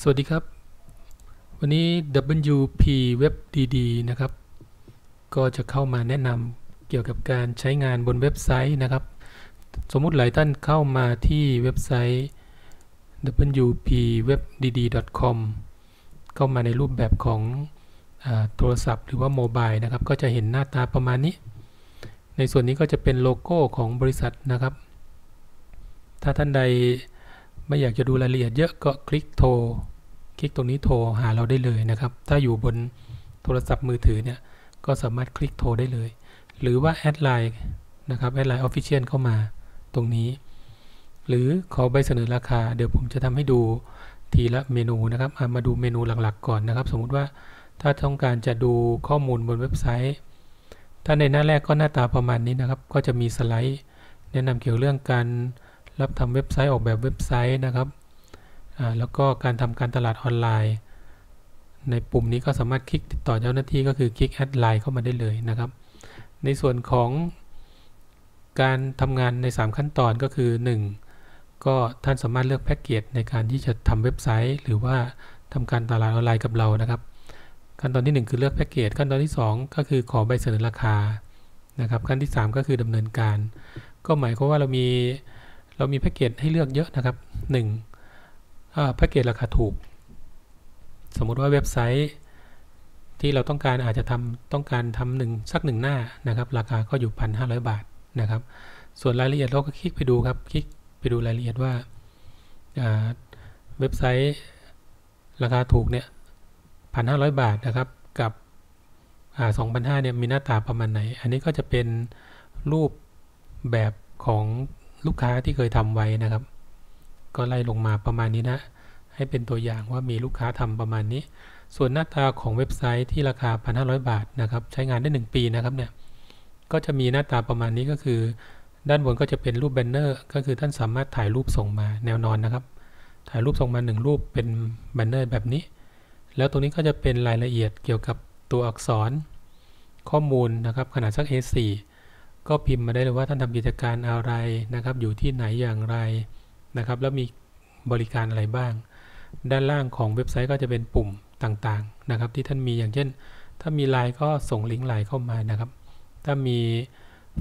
สวัสดีครับ วันนี้ WP Web DD นะครับ ก็จะเข้ามาแนะนำเกี่ยวกับการใช้งานบนเว็บไซต์นะครับ สมมุติหลายท่านเข้ามาที่เว็บไซต์ wpwebdd.com เข้ามาในรูปแบบของอโทรศัพท์หรือว่าโมบายนะครับ ก็จะเห็นหน้าตาประมาณนี้ ในส่วนนี้ก็จะเป็นโลโก้ของบริษัทนะครับ ถ้าท่านใด ไม่อยากจะดูรายละเอียดเยอะก็คลิกโทร คลิกตรงนี้โทรหาเราได้เลยนะครับ ถ้าอยู่บนโทรศัพท์มือถือเนี่ย ก็สามารถคลิกโทรได้เลย หรือว่า add Line นะครับ add Line Official เข้ามาตรงนี้ หรือขอใบเสนอราคา เดี๋ยวผมจะทำให้ดูทีละเมนูนะครับมาดูเมนูหลักๆ ก่อนนะครับ สมมุติว่าถ้าต้องการจะดูข้อมูลบนเว็บไซต์ ถ้าในหน้าแรกก็หน้าตาประมาณนี้นะครับ ก็จะมีสไลด์ แนะนำเกี่ยวเรื่องการ รับทำเว็บไซต์ออกแบบเว็บไซต์นะครับ แล้วก็การทำการตลาดออนไลน์ ในปุ่มนี้ก็สามารถคลิกติดต่อเจ้าหน้าที่ก็คือคลิก add Line เข้ามาได้เลยนะครับ ในส่วนของการทำงานใน 3 ขั้นตอนก็คือ 1. ก็ท่านสามารถเลือกแพ็กเกจในการที่จะทำเว็บไซต์ หรือว่าทำการตลาดออนไลน์กับเรานะครับ ขั้นตอนที่ 1 คือเลือกแพ็กเกจขั้นตอนที่ 2 ก็คือขอใบเสนอราคานะครับขั้นที่ 3 ก็คือดำเนินการ ก็หมายความว่าเรามี เรามีแพ็กเกจให้เลือกเยอะนะครับ 1. แพ็กเกจราคาถูก สมมุติว่าเว็บไซต์ที่เราต้องการอาจจะทำต้องการทำหนึ่งสักหนึ่งหน้านะครับ ราคาก็อยู่ 1,500 บาทนะครับ ส่วนรายละเอียดเราก็คลิกไปดูครับ คลิกไปดูรายละเอียดว่าเว็บไซต์ราคาถูกเนี่ย1,500บาทนะครับกับ2,500เนี่ยมีหน้าตาประมาณไหน อันนี้ก็จะเป็นรูปแบบของ ลูกค้าที่เคยทำไว้นะครับ ก็ไล่ลงมาประมาณนี้นะ ให้เป็นตัวอย่างว่ามีลูกค้าทำประมาณนี้ ส่วนหน้าตาของเว็บไซต์ที่ราคา 1,500 บาทนะครับ ใช้งานได้ 1 ปีนะครับเนี่ย ก็จะมีหน้าตาประมาณนี้ก็คือ ด้านบนก็จะเป็นรูปแบนเนอร์ ก็คือท่านสามารถถ่ายรูปส่งมาแนวนอนนะครับ ถ่ายรูปส่งมา 1 รูปเป็นแบนเนอร์แบบนี้ แล้วตรงนี้ก็จะเป็นรายละเอียดเกี่ยวกับตัวอักษร ข้อมูลนะครับขนาดสัก A4 ก็พิมพ์มาได้เลยว่าท่านทำกิจการอะไรนะครับ อยู่ที่ไหนอย่างไรนะครับ แล้วมีบริการอะไรบ้าง ด้านล่างของเว็บไซต์ก็จะเป็นปุ่มต่างๆนะครับ ที่ท่านมีอย่างเช่น ถ้ามีไลน์ก็ส่งลิงก์ไลน์เข้ามานะครับ ถ้ามี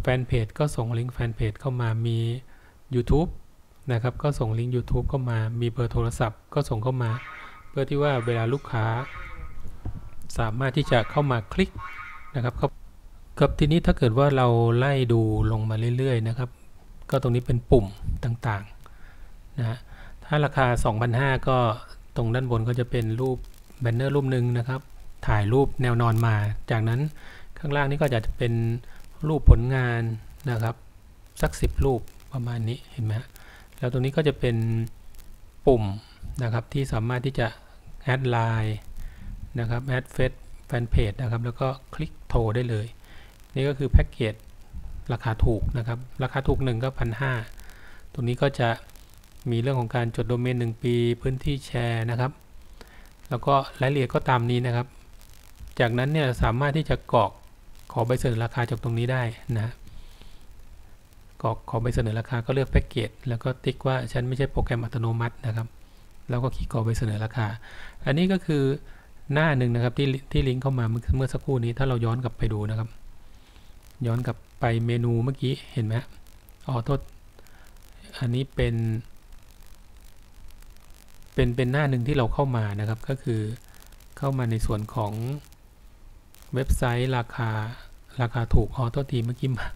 แฟนเพจก็ส่งลิงก์แฟนเพจเข้ามามี YouTube นะครับก็ส่งลิงก์ YouTube เข้ามา มีเบอร์โทรศัพท์ก็ส่งเข้ามา เพื่อที่ว่าเวลาลูกค้า สามารถที่จะเข้ามาคลิกนะครับ ครับทีนี้ถ้าเกิดว่าเราไล่ดูลงมาเรื่อยๆนะครับ ก็ตรงนี้เป็นปุ่มต่างๆนะถ้าราคา 2,500 ก็ตรงด้านบนก็จะเป็นรูปแบนเนอร์รูปหนึ่งนะครับ ถ่ายรูปแนวนอนมา จากนั้นข้างล่างนี้ก็จะเป็นรูปผลงานนะครับ สัก 10 รูปประมาณนี้เห็นไหมแล้วตรงนี้ก็จะเป็นปุ่มนะครับที่สามารถที่จะ add Line นะครับ add Face fanpage นะครับ แล้วก็คลิกโทรได้เลย นี่ก็คือแพ็กเกจราคาถูกนะครับ ราคาถูกหนึ่งก็พันห้าตรงนี้ก็จะมีเรื่องของการจดโดเมน1 ปีพื้นที่แชร์นะครับ แล้วก็รายละเอียดก็ตามนี้นะครับ จากนั้นเนี่ยสามารถที่จะกรอกขอใบเสนอราคาจากตรงนี้ได้นะกรอกขอใบเสนอราคาก็เลือกแพ็กเกจแล้วก็ติ๊กว่าฉันไม่ใช่โปรแกรมอัตโนมัตินะครับ แล้วก็คลิกขอใบเสนอราคา อันนี้ก็คือหน้าหนึ่งนะครับที่ที่ลิงก์เข้ามาเมื่อสักครู่นี้ถ้าเราย้อนกลับไปดูนะครับ ย้อนกลับไปเมนูเมื่อกี้เห็นไหมอ๋อโทษอันนี้เป็น เป็นเป็นหน้าหนึ่งที่เราเข้ามานะครับ ก็คือเข้ามาในส่วนของเว็บไซต์ราคาราคาถูกอ๋อโทษทีเมื่อกี้มา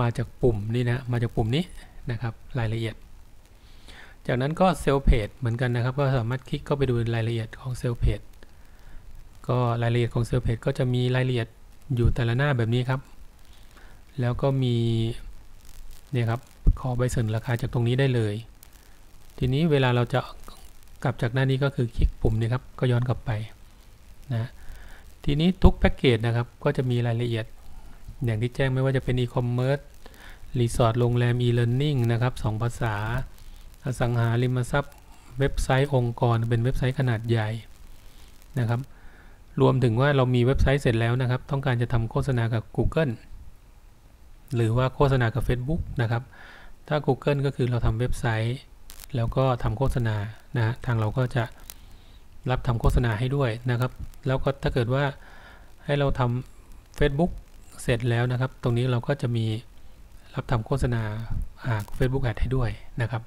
มาจากปุ่มนี่นะมาจากปุ่มนี้นะครับรายละเอียด จากนั้นก็เซลล์เพจเหมือนกันนะครับ ก็สามารถคลิกเข้าไปดูรายละเอียดของเซลล์เพจก็รายละเอียดของเซลล์เพจก็จะมีรายละเอียดอยู่แต่ละหน้าแบบนี้ครับ แล้วก็มีเนี่ยครับขอใบเสนอราคาจากตรงนี้ได้เลย ทีนี้เวลาเราจะกลับจากหน้านี้ก็คือคลิกปุ่มนี้ครับก็ย้อนกลับไปนะทีนี้ทุกแพ็กเกจนะครับก็จะมีรายละเอียด อย่างที่แจ้งไม่ว่าจะเป็นอีคอมเมิร์ซรีสอร์ทโรงแรม e-learning นะครับสองภาษา อสังหาริมทรัพย์ เว็บไซต์องค์กรเป็นเว็บไซต์ขนาดใหญ่นะครับ รวมถึงว่าเรามีเว็บไซต์เสร็จแล้วนะครับ ต้องการจะทำโฆษณากับ Google หรือว่าโฆษณากับ Facebook นะครับ ถ้า Google ก็คือเราทำเว็บไซต์ แล้วก็ทำโฆษณานะทางเราก็จะรับทำโฆษณาให้ด้วยนะครับ แล้วก็ถ้าเกิดว่าให้เราทำ Facebook เสร็จแล้วนะครับ ตรงนี้เราก็จะมีรับทำโฆษณาเฟซบุ๊กแอดให้ด้วยนะครับ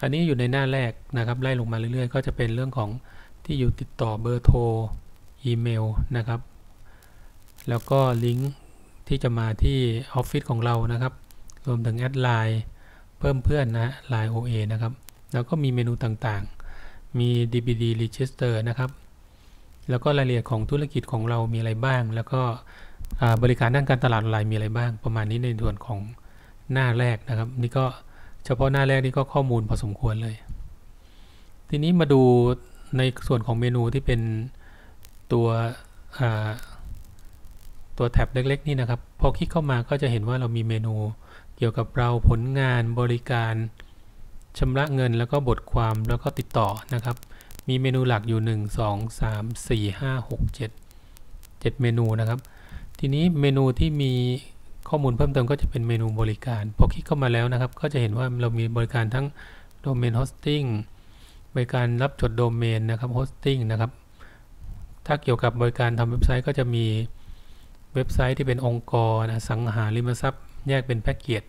อันนี้อยู่ในหน้าแรกนะครับ ไล่ลงมาเรื่อยๆ ก็จะเป็นเรื่องของที่อยู่ติดต่อเบอร์โทรอีเมลนะครับ แล้วก็ลิงก์ ที่จะมาที่ออฟฟิศของเรานะครับ รวมถึง add Line เพิ่มเพื่อนนะ Line OA นะครับ แล้วก็มีเมนูต่างๆ มี DBD Register นะครับ แล้วก็รายละเอียดของธุรกิจของเรามีอะไรบ้าง แล้วก็บริการด้านการตลาดออนไลน์มีอะไรบ้าง ประมาณนี้ในส่วนของหน้าแรกนะครับ นี่ก็เฉพาะหน้าแรกนี่ก็ข้อมูลพอสมควรเลย ทีนี้มาดูในส่วนของเมนูที่เป็นตัว ตัวแท็บเล็ก ๆ นี่นะครับ พอคลิกเข้ามาก็จะเห็นว่าเรามีเมนูเกี่ยวกับเราผลงานบริการชำระเงินแล้วก็บทความแล้วก็ติดต่อนะครับ มีเมนูหลักอยู่ 1 2 3 4 5 6 7 7 เมนูนะครับ ทีนี้เมนูที่มีข้อมูลเพิ่มเติมก็จะเป็นเมนูบริการ พอคลิกเข้ามาแล้วนะครับ ก็จะเห็นว่าเรามีบริการทั้งdomain hosting บริการรับจดโดเมนนะครับ hosting นะครับ ถ้าเกี่ยวกับบริการทำเว็บไซต์ก็จะมี เว็บไซต์ที่เป็นองค์กรอสังหาริมทรัพย์ แยกเป็นแพ็กเกจ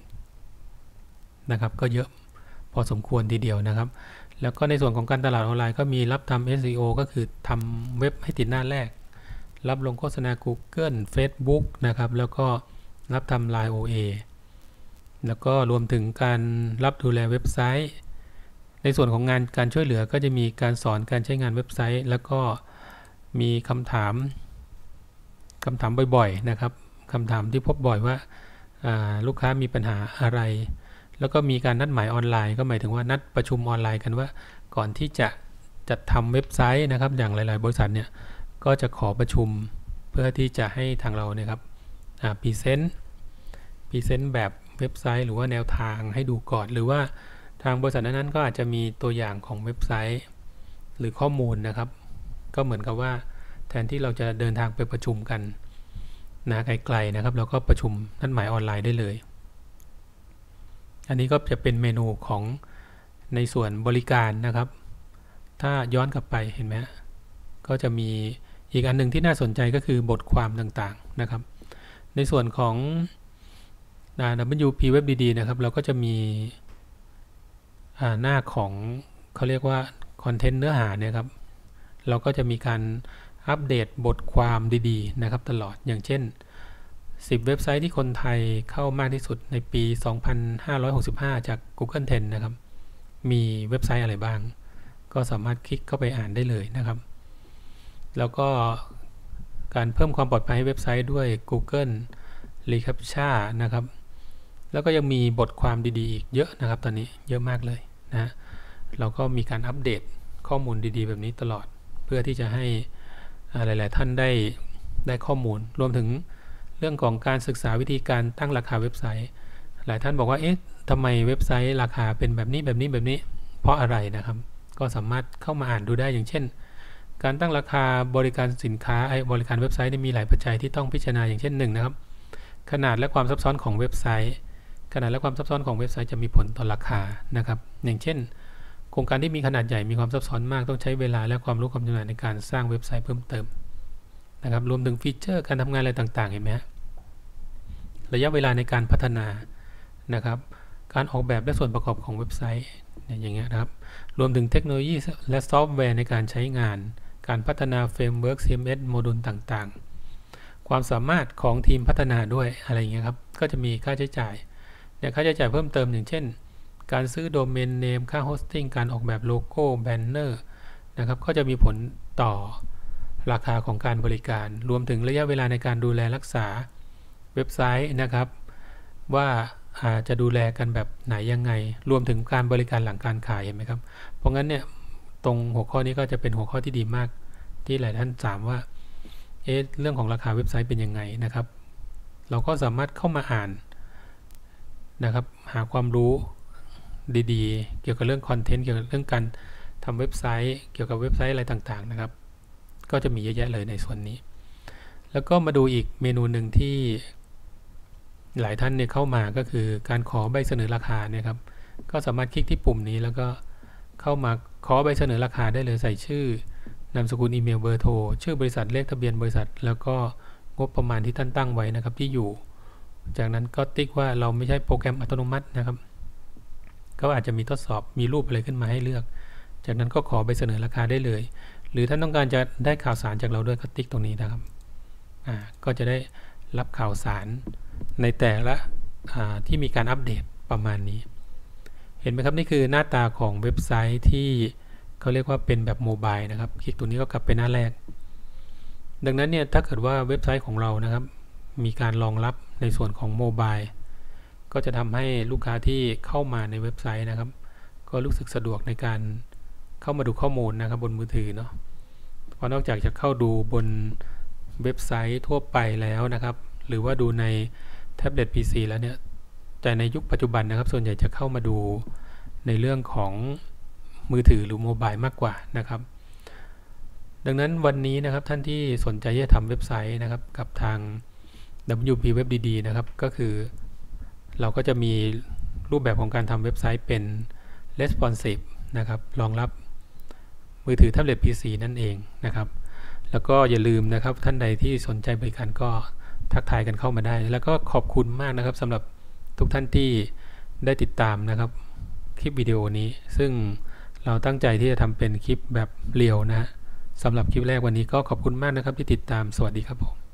นะครับ ก็เยอะพอสมควรทีเดียวนะครับ แล้วก็ในส่วนของการตลาดออนไลน์ก็มีรับทำ SEO ก็คือทำเว็บให้ติดหน้าแรก รับลงโฆษณา Google Facebook นะครับ แล้วก็รับทำ Line OA แล้วก็รวมถึงการรับดูแลเว็บไซต์ ในส่วนของงานการช่วยเหลือก็จะมีการสอนการใช้งานเว็บไซต์ แล้วก็มีคำถาม คำถามบ่อยๆนะครับคำถามที่พบบ่อยว่าลูกค้ามีปัญหาอะไร แล้วก็มีการนัดหมายออนไลน์ ก็หมายถึงว่านัดประชุมออนไลน์กันว่า ก่อนที่จะจัดทำเว็บไซต์นะครับ อย่างหลาย ๆ บริษัทเนี่ยก็จะขอประชุมเพื่อที่จะให้ทางเราเนี่ยครับpresent present แบบเว็บไซต์ หรือว่าแนวทางให้ดูก่อนหรือว่าทางบริษัทนั้นๆก็อาจจะมีตัวอย่างของเว็บไซต์ หรือข้อมูลนะครับ ก็เหมือนกับว่า แทนที่เราจะเดินทางไปประชุมกันนะไกลๆนะครับ เราก็ประชุมนัดหมายออนไลน์ได้เลย อันนี้ก็จะเป็นเมนูของในส่วนบริการนะครับ ถ้าย้อนกลับไปเห็นไหมก็จะมีอีกอันหนึ่งที่น่าสนใจก็คือบทความต่างๆนะครับ ในส่วนของ WP Web DD นะครับ เราก็จะมีหน้าของเขาเรียกว่าคอนเทนต์เนื้อหาเนี่ยครับ เราก็จะมีการ อัปเดตบทความดีๆ นะครับตลอดอย่างเช่น 10 เว็บไซต์ที่คนไทยเข้ามากที่สุดในปี 2565 จาก Google Trend นะครับ มีเว็บไซต์อะไรบ้าง ก็สามารถคลิกเข้าไปอ่านได้เลยนะครับ แล้วก็การเพิ่มความปลอดภัยให้เว็บไซต์ด้วย Google Recaptcha นะครับ แล้วก็ยังมีบทความดีๆ อีกเยอะนะครับ ตอนนี้เยอะมากเลยนะ เราก็มีการอัปเดตข้อมูลดีๆ แบบนี้ตลอดเพื่อที่จะให้ หลาย ๆ ท่านได้ได้ข้อมูล รวมถึงเรื่องของการศึกษาวิธีการตั้งราคาเว็บไซต์ หลายท่านบอกว่าเอ๊ะทำไมเว็บไซต์ราคาเป็นแบบนี้แบบนี้แบบนี้ เพราะอะไรนะครับ ก็สามารถเข้ามาอ่านดูได้อย่างเช่น การตั้งราคาบริการสินค้าไอ้บริการเว็บไซต์มีหลายปัจจัยที่ต้องพิจารณาอย่างเช่นหนึ่งนะครับ ขนาดและความซับซ้อนของเว็บไซต์ ขนาดและความซับซ้อนของเว็บไซต์จะมีผลต่อราคานะครับ อย่างเช่น โครงการที่มีขนาดใหญ่มีความซับซ้อนมากต้องใช้เวลาและความรู้ความชำนาญในการสร้างเว็บไซต์เพิ่มเติมนะครับรวมถึงฟีเจอร์การทำงานอะไรต่างๆเห็นไหมระยะเวลาในการพัฒนานะครับ การออกแบบและส่วนประกอบของเว็บไซต์อย่างเงี้ยนะครับรวมถึงเทคโนโลยีและซอฟต์แวร์ในการใช้งาน การพัฒนา framework CMS module ต่างๆ ความสามารถของทีมพัฒนาด้วยอะไรเงี้ยครับก็จะมีค่าใช้จ่ายเนี่ยค่าใช้จ่ายเพิ่มเติมอย่างเช่น การซื้อ domain name ค่า hosting การออกแบบโลโก้ banner นะครับก็จะมีผลต่อราคาของการบริการ รวมถึงระยะเวลาในการดูแลรักษาเว็บไซต์นะครับ ว่าอาจะดูแลกันแบบไหนยังไง รวมถึงการบริการหลังการขายเห็นไหมครับ เพราะงั้นเนี่ยตรงหัวข้อนี้ก็จะเป็นหัวข้อที่ดีมาก ที่หลายท่านถามว่าเอ๊ะเรื่องของราคาเว็บไซต์เป็นยังไงนะครับ เราก็สามารถเข้ามาอ่านนะครับ หาความรู้ ดีๆ เกี่ยวกับเรื่องคอนเทนต์เกี่ยวกับเรื่องการทำเว็บไซต์ เกี่ยวกับเว็บไซต์อะไรต่างๆนะครับ ก็จะมีเยอะแยะเลยในส่วนนี้ แล้วก็มาดูอีกเมนูหนึ่งที่หลายท่านเนี่ยเข้ามาก็คือการขอใบเสนอราคาเนี่ยครับ ก็สามารถคลิกที่ปุ่มนี้แล้วก็เข้ามาขอใบเสนอราคาได้เลยใส่ชื่อนามสกุลอีเมลเบอร์โทรชื่อบริษัทเลขทะเบียนบริษัท แล้วก็งบประมาณที่ท่านตั้งไว้นะครับที่อยู่ จากนั้นก็ติ๊กว่าเราไม่ใช่โปรแกรมอัตโนมัตินะครับ ก็อาจจะมีทดสอบมีรูปอะไรขึ้นมาให้เลือก จากนั้นก็ขอใบเสนอราคาได้เลย หรือท่านต้องการจะได้ข่าวสารจากเราด้วยก็ติ๊กตรงนี้นะครับอ่าก็จะได้รับข่าวสารในแต่ละที่มีการอัปเดตประมาณนี้ เห็นไหมครับนี่คือหน้าตาของเว็บไซต์ที่เขาเรียกว่าเป็นแบบโมบายนะครับ คลิกตัวนี้ก็กลับไปหน้าแรก ดังนั้นเนี่ยถ้าเกิดว่าเว็บไซต์ของเรานะครับ มีการรองรับในส่วนของโมบาย ก็จะทำให้ลูกค้าที่เข้ามาในเว็บไซต์นะครับ ก็รู้สึกสะดวกในการเข้ามาดูข้อมูลนะครับบนมือถือเนาะเพราะนอกจากจะเข้าดูบนเว็บไซต์ทั่วไปแล้วนะครับ หรือว่าดูในแท็บเล็ต PC แล้วเนี่ยแต่ในยุคปัจจุบันนะครับ ส่วนใหญ่จะเข้ามาดูในเรื่องของมือถือหรือโมบายมากกว่านะครับ ดังนั้นวันนี้นะครับท่านที่สนใจจะทำเว็บไซต์นะครับกับทาง WP Web DD นะครับ ก็คือ เราก็จะมีรูปแบบของการทำเว็บไซต์เป็น responsive นะครับรองรับมือถือแท็บเล็ต PC นั่นเองนะครับ แล้วก็อย่าลืมนะครับท่านใดที่สนใจบริการก็ทักทายกันเข้ามาได้ แล้วก็ขอบคุณมากนะครับสำหรับทุกท่านที่ได้ติดตามนะครับคลิปวิดีโอนี้ ซึ่งเราตั้งใจที่จะทำเป็นคลิปแบบเรียวนะสำหรับคลิปแรกวันนี้ก็ขอบคุณมากนะครับที่ติดตามสวัสดีครับผม